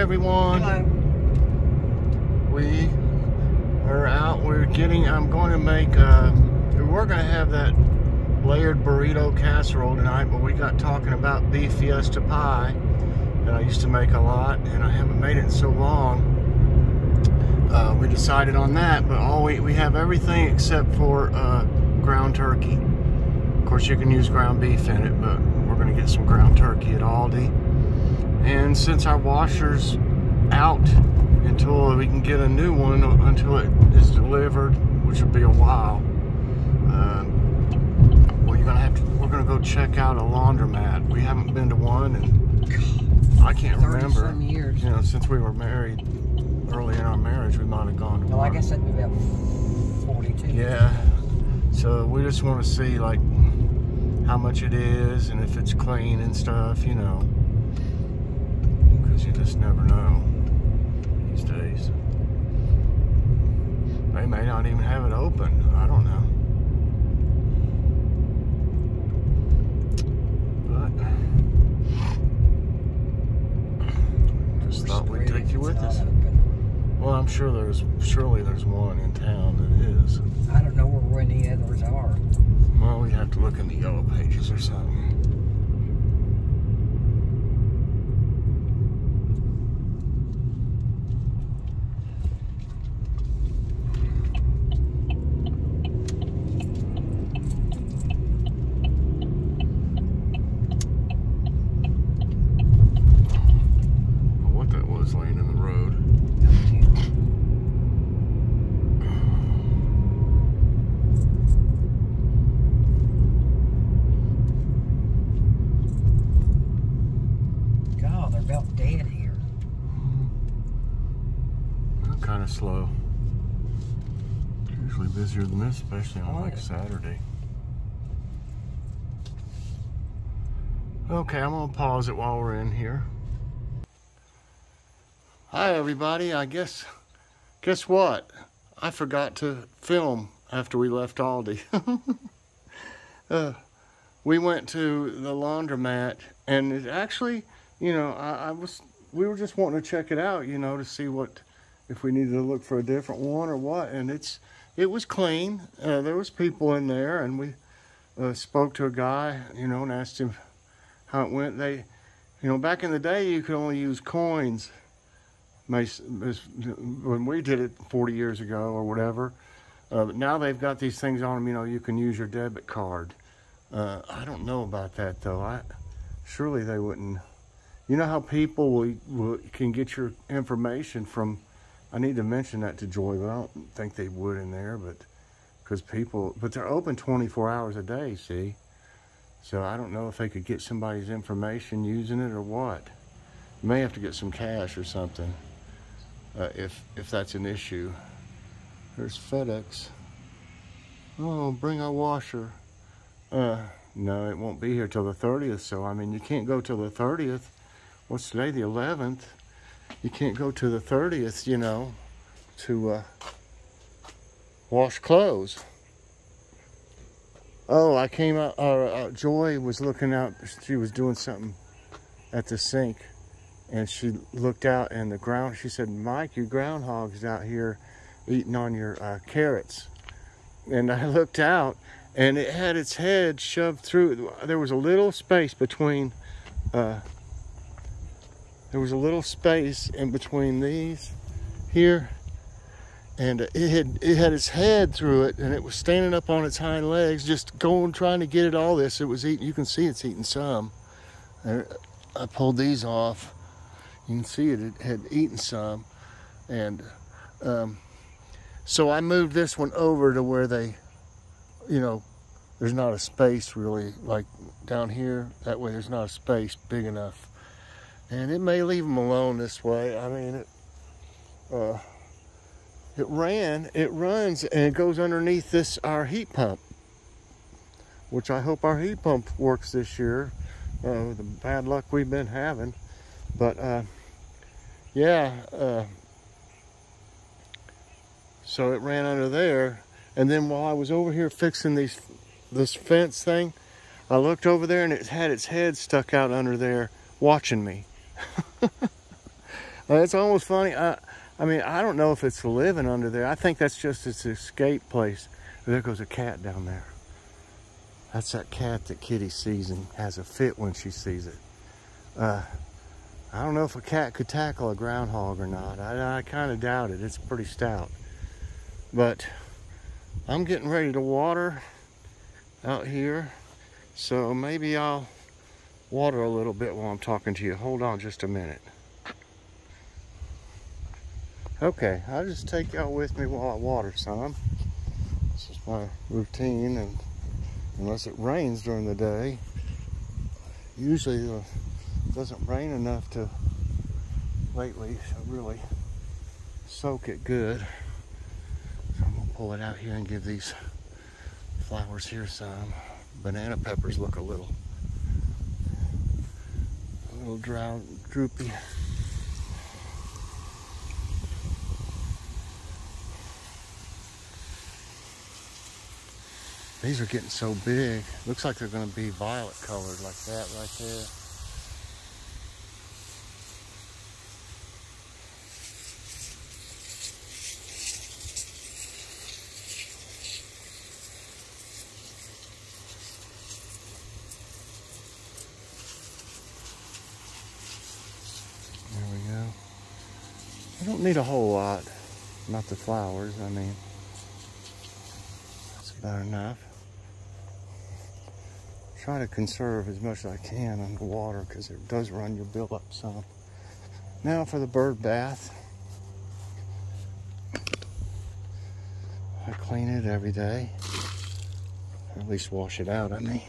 everyone. Hello. We are out. We're getting. I'm going to make. Uh, we're going to have that layered burrito casserole tonight, but we got talking about beef fiesta pie that I used to make a lot, and I haven't made it in so long. Uh, we decided on that, but all we we have everything except for uh, ground turkey. Of course, you can use ground beef in it, but we're going to get some ground turkey at Aldi. And since our washer's out until we can get a new one, until it is delivered, which will be a while, um, we're gonna have to. We're gonna go check out a laundromat. We haven't been to one, and I can't 30 remember. some years. You know, since we were married, early in our marriage, we might have gone to Well, I one. guess that'd be about 42. Yeah. So we just want to see like how much it is and if it's clean and stuff, you know. Because you just never know these days. They may not even have it open. I don't know. But just thought we'd take you with us. open. Well, I'm sure there's surely there's one in town that is. I don't know where any others are. Well, we have to look in the yellow pages or something. What that was laying in the road. God, they're about dead here. Kind of slow. Usually busier than this, especially on like. Saturday. Okay, I'm gonna pause it while we're in here. Hi everybody. I guess guess what? I forgot to film after we left Aldi. uh, we went to the laundromat and it actually, you know, I, I was we were just wanting to check it out, you know, to see what if we needed to look for a different one or what. And it's it was clean. Uh, there was people in there, and we uh, spoke to a guy, you know, and asked him how it went. They, you know, back in the day, you could only use coins. When we did it 40 years ago or whatever, uh, but now they've got these things on them. You know, you can use your debit card. Uh, I don't know about that though. I surely they wouldn't. You know how people will, will, can get your information from. I need to mention that to Joy, but I don't think they would in there. But because people, but they're open 24 hours a day. See, so I don't know if they could get somebody's information using it or what. You may have to get some cash or something uh, if if that's an issue. There's FedEx. Oh, bring our washer. Uh, no, it won't be here till the 30th. So I mean, you can't go till the 30th. What's today? The 11th. You can't go to the 30th, you know, to uh, wash clothes. Oh, I came out. Uh, uh, Joy was looking out. She was doing something at the sink, and she looked out, and the ground. She said, "Mike, your groundhog's out here eating on your uh, carrots." And I looked out, and it had its head shoved through. There was a little space between. Uh, there was a little space in between these here and it had it had its head through it and it was standing up on its hind legs just going trying to get at all this. It was eating you can see it's eating some. I pulled these off. You can see it, it had eaten some and um, so i moved this one over to where they you know there's not a space really like down here. That way there's not a space big enough and it may leave them alone this way. I mean, it uh, it ran, it runs, and it goes underneath this our heat pump, which I hope our heat pump works this year. Uh, the bad luck we've been having, but uh, yeah. Uh, so it ran under there, and then while I was over here fixing these this fence thing, I looked over there and it had its head stuck out under there watching me. It's almost funny. I, I mean, I don't know if it's living under there. I think that's just its escape place. There goes a cat down there. That's that cat that Kitty sees and has a fit when she sees it. Uh, I don't know if a cat could tackle a groundhog or not. I, I kind of doubt it. It's pretty stout. But I'm getting ready to water out here. So maybe I'll water a little bit while I'm talking to you. Hold on just a minute. Okay, I'll just take y'all with me while I water some. This is my routine and unless it rains during the day, usually uh, it doesn't rain enough to lately really soak it good. So I'm gonna pull it out here and give these flowers here some. Banana peppers look a little, little droopy. These are getting so big. Looks like they're gonna be violet colored like that right. There we go. I don't need a whole lot. Not the flowers, I mean. That's about enough. Try to conserve as much as I can on the water because it does run your bill up some. Now for the bird bath. I clean it every day. Or at least wash it out, I mean.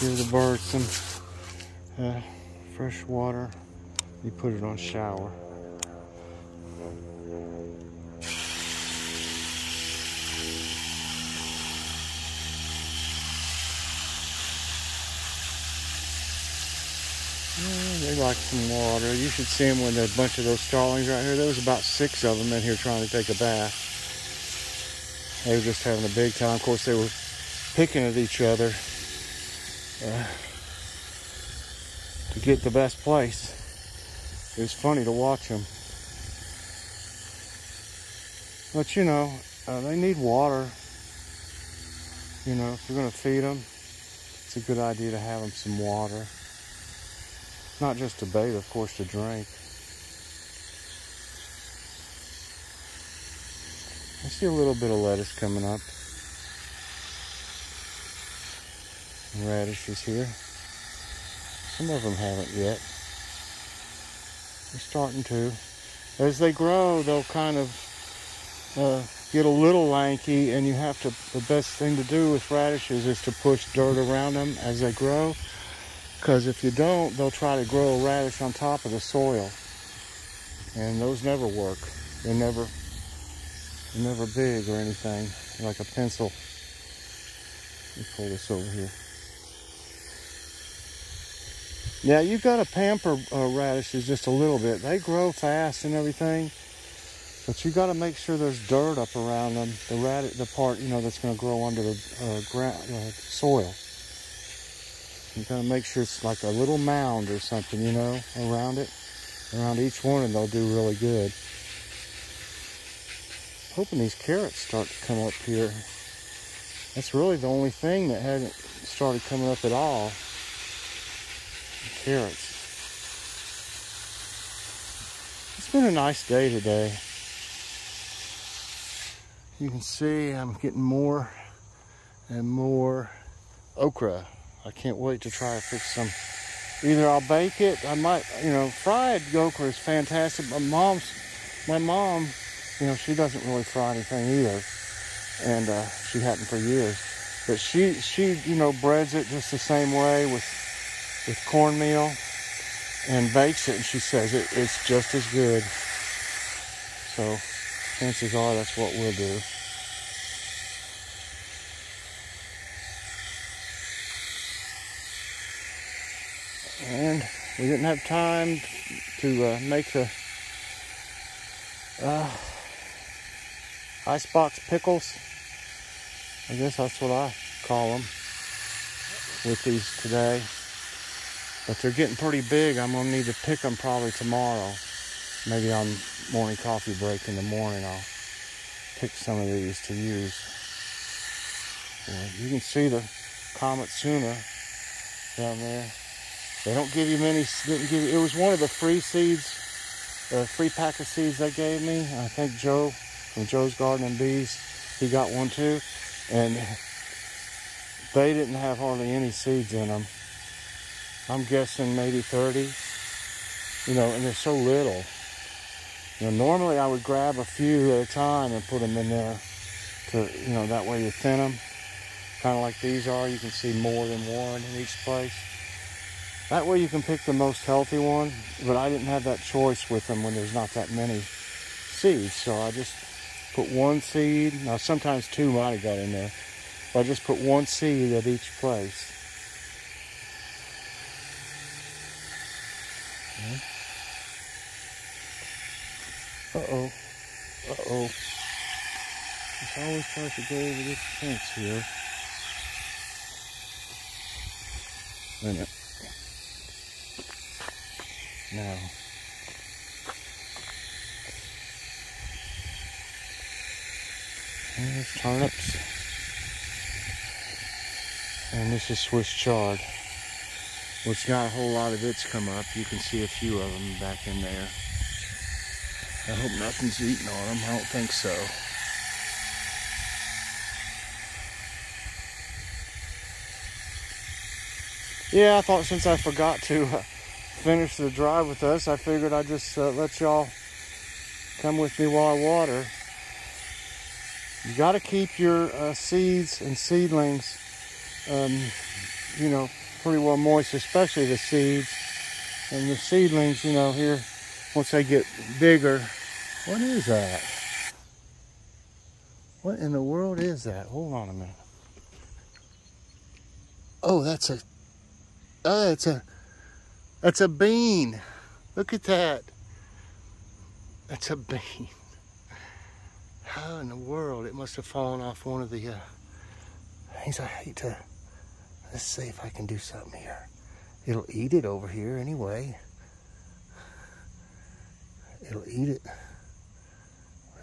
Give the birds some uh, fresh water. You put it on shower. They like some water. You should see them when there's a bunch of those starlings right here. There was about six of them in here trying to take a bath. They were just having a big time. Of course, they were picking at each other uh, to get the best place. It was funny to watch them. But you know, uh, they need water. You know, if you're going to feed them, it's a good idea to have them some water. Not just to bathe, of course, to drink. I see a little bit of lettuce coming up. radishes here. Some of them haven't yet. They're starting to. As they grow, they'll kind of uh, get a little lanky, and you have to. The best thing to do with radishes is to push dirt around them as they grow, because if you don't, they'll try to grow a radish on top of the soil, and those never work. They're never, they're never big or anything, like a pencil. Let me pull this over here. Yeah, you've got to pamper uh, radishes just a little bit. They grow fast and everything, but you got to make sure there's dirt up around them. The radish, the part you know that's going to grow under the uh, ground uh, soil. You got to make sure it's like a little mound or something, you know, around it, around each one, and they'll do really good. Hoping these carrots start to come up here. That's really the only thing that hasn't started coming up at all carrots. It's been a nice day today. You can see I'm getting more and more okra. I can't wait to try to fix some. Either I'll bake it, I might, you know, fried okra is fantastic. My mom's, my mom, you know, she doesn't really fry anything either. And uh, she hadn't for years. But she, she, you know, breads it just the same way with with cornmeal and bakes it and she says it, it's just as good. So chances are that's what we'll do. And we didn't have time to uh, make the uh, icebox pickles. I guess that's what I call them with these today. But they're getting pretty big. I'm gonna need to pick them probably tomorrow. Maybe on morning coffee break in the morning, I'll pick some of these to use. You can see the Komatsuna down there. They don't give you many. Didn't give you, it was one of the free seeds, the free pack of seeds they gave me. I think Joe from Joe's Garden and Bees, he got one too, and they didn't have hardly any seeds in them. I'm guessing maybe 30. You know, and they're so little. You know, normally I would grab a few at a time and put them in there to, you know, that way you thin them. Kind of like these are. You can see more than one in each place. That way you can pick the most healthy one, but I didn't have that choice with them when there's not that many seeds. So I just put one seed. Now sometimes two might have got in there. But I just put one seed at each place. Uh-oh. Uh-oh. It's always tries to go over this fence here. Wait a minute. Now. There's turnips. And this is Swiss chard. Which not a whole lot of it's come up. You can see a few of them back in there. I hope nothing's eating on them. I don't think so. Yeah, I thought since I forgot to uh, finish the drive with us, I figured I'd just uh, let y'all come with me while I water. You got to keep your uh, seeds and seedlings, um, you know, pretty well moist, especially the seeds. And the seedlings, you know, here, once they get bigger, what is that? What in the world is that? Hold on a minute. Oh, that's a Oh, it's a that's a bean. Look at that. That's a bean. How in the world? It must have fallen off one of the uh, things I hate to. Let's see if I can do something here. It'll eat it over here anyway. It'll eat it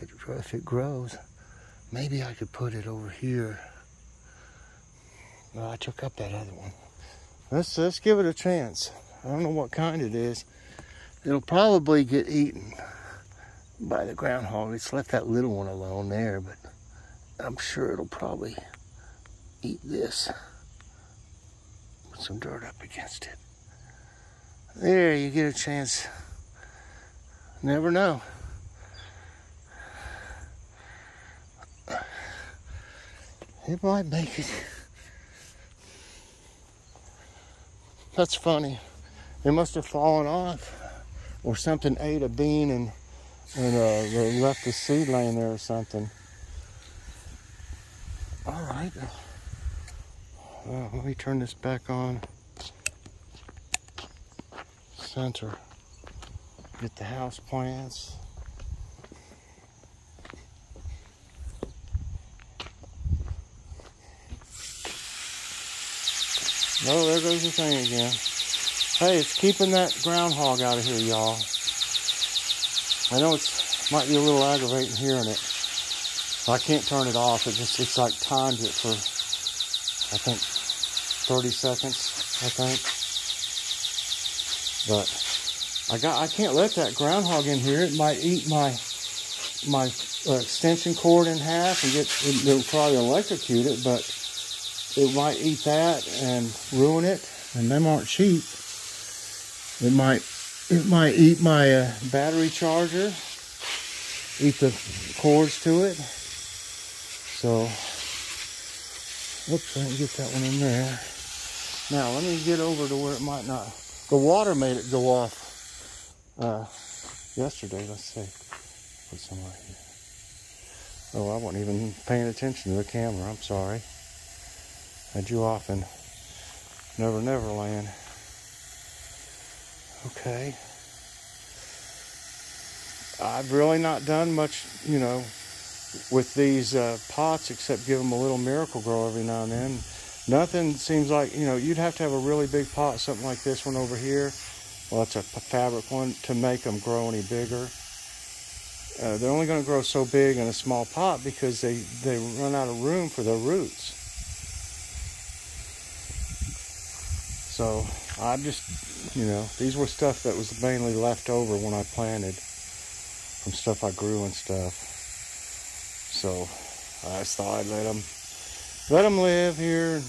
if it if it grows. Maybe I could put it over here. Well, I took up that other one. Let's let's give it a chance. I don't know what kind it is. It'll probably get eaten by the groundhog. It's left that little one alone there, but I'm sure it'll probably eat this. Put some dirt up against it. There, you get a chance. Never know. It might make it. That's funny. It must have fallen off, or something ate a bean and and uh, left the seed laying there or something. All right. Well, let me turn this back on. Center. Get the house plants. Oh, there goes the thing again. Hey, it's keeping that groundhog out of here, y'all. I know it's might be a little aggravating hearing it. I can't turn it off. It just it's like timed it for I think 30 seconds, I think. But I got I can't let that groundhog in here. It might eat my my uh, extension cord in half and get it, it'll probably electrocute it, but it might eat that and ruin it, and them aren't cheap. It might it might eat my uh, battery charger, eat the cords to it. So, oops, I didn't get that one in there. Now let me get over to where it might not. The water made it go off uh, yesterday. Let's see. Put some right here. Oh, I wasn't even paying attention to the camera. I'm sorry. Had you off in Never Never Land. Okay. I've really not done much, you know, with these uh, pots except give them a little Miracle-Gro every now and then. Nothing seems like, you know, you'd have to have a really big pot, something like this one over here. Well, it's a fabric one to make them grow any bigger. Uh, they're only going to grow so big in a small pot because they, they run out of room for their roots. So I just, you know, these were stuff that was mainly left over when I planted from stuff I grew and stuff. So I just thought I'd let them, let them live here.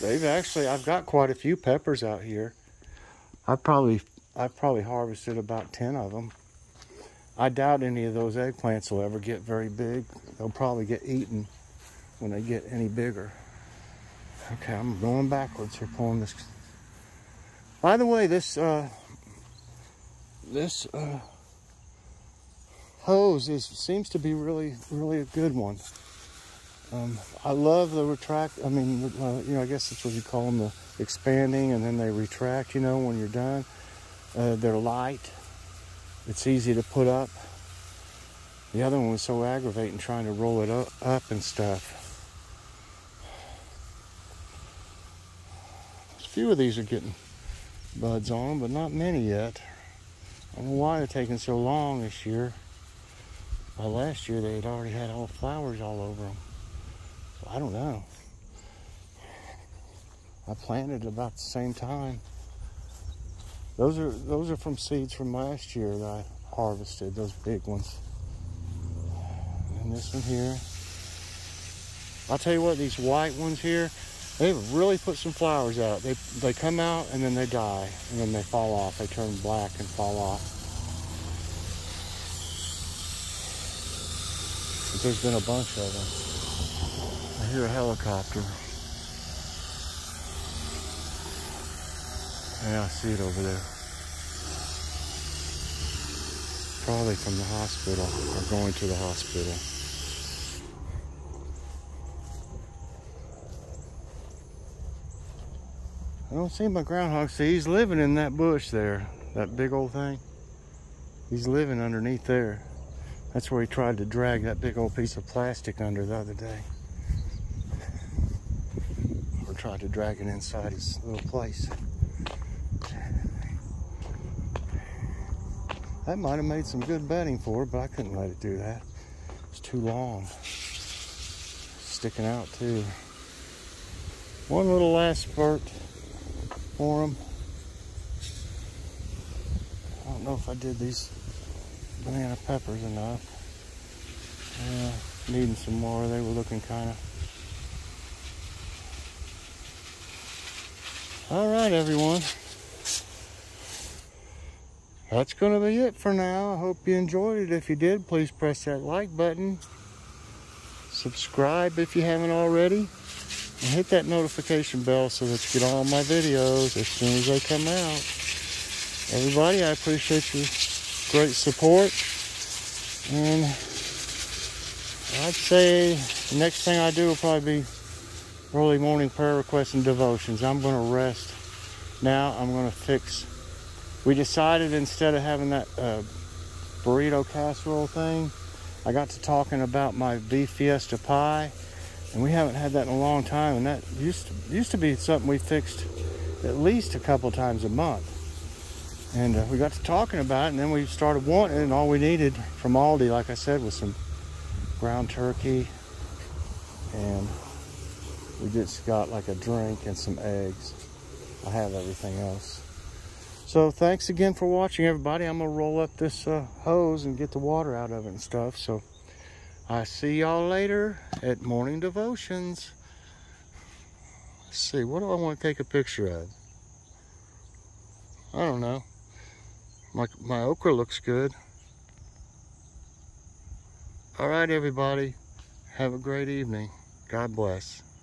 They've actually, I've got quite a few peppers out here. I probably, I've probably harvested about 10 of them. I doubt any of those eggplants will ever get very big. They'll probably get eaten when they get any bigger. Okay, I'm going backwards here, pulling this. By the way, this uh, this uh, hose is seems to be really, really a good one. Um, I love the retract. I mean, uh, you know, I guess that's what you call them, the expanding, and then they retract. You know, when you're done, uh, they're light. It's easy to put up. The other one was so aggravating trying to roll it up, up and stuff. A few of these are getting buds on, but not many yet. I don't know why they're taking so long this year. By last year, they had already had all flowers all over them. So I don't know. I planted about the same time. Those are those are from seeds from last year that I harvested, those big ones. And this one here. I'll tell you what, these white ones here, they've really put some flowers out. They they come out and then they die and then they fall off. They turn black and fall off. But there's been a bunch of them. I hear a helicopter. Yeah, I see it over there. Probably from the hospital or going to the hospital. I don't see my groundhog. See, he's living in that bush there, that big old thing. He's living underneath there. That's where he tried to drag that big old piece of plastic under the other day. Or tried to drag it inside his little place. That might have made some good bedding for it, but I couldn't let it do that. It's too long. Sticking out too. One little last spurt for them. I don't know if I did these banana peppers enough. Yeah, needing some more. They were looking kind of. All right, everyone. That's going to be it for now. I hope you enjoyed it. If you did, please press that like button. Subscribe if you haven't already. And hit that notification bell so that you get all my videos as soon as they come out. Everybody, I appreciate your great support. And I'd say the next thing I do will probably be early morning prayer requests and devotions. I'm going to rest now. I'm going to fix. We decided instead of having that uh, burrito casserole thing, I got to talking about my beef fiesta pie, and we haven't had that in a long time. And that used to, used to be something we fixed at least a couple times a month. And uh, we got to talking about it, and then we started wanting and all we needed from Aldi, like I said, was some ground turkey, and we just got like a drink and some eggs. I have everything else. So thanks again for watching, everybody. I'm gonna roll up this uh, hose and get the water out of it and stuff. So I see y'all later at morning devotions. Let's see, what do I want to take a picture of? I don't know. My, my okra looks good. All right, everybody. Have a great evening. God bless.